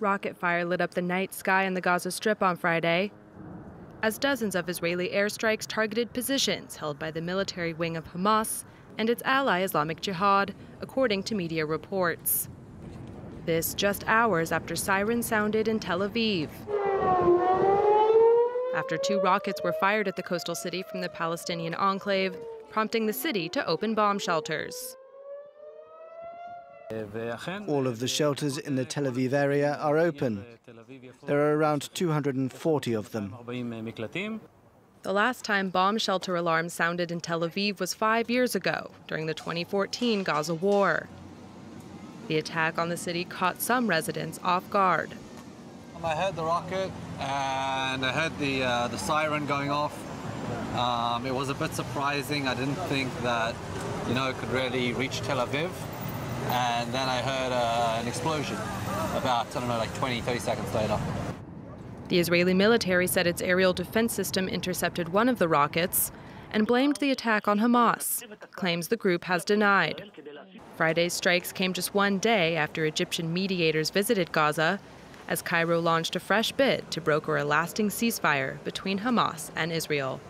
Rocket fire lit up the night sky in the Gaza Strip on Friday as dozens of Israeli airstrikes targeted positions held by the military wing of Hamas and its ally Islamic Jihad, according to media reports. This just hours after sirens sounded in Tel Aviv. After two rockets were fired at the coastal city from the Palestinian enclave, prompting the city to open bomb shelters. All of the shelters in the Tel Aviv area are open. There are around 240 of them. The last time bomb shelter alarms sounded in Tel Aviv was five years ago, during the 2014 Gaza war. The attack on the city caught some residents off guard. I heard the rocket and I heard the, uh, the siren going off. Um, it was a bit surprising. I didn't think that, you know, it could really reach Tel Aviv and then I heard uh, an explosion about, I don't know, like 20, 30 seconds later. The Israeli military said its aerial defense system intercepted one of the rockets and blamed the attack on Hamas, claims the group has denied. Friday's strikes came just one day after Egyptian mediators visited Gaza, as Cairo launched a fresh bid to broker a lasting ceasefire between Hamas and Israel.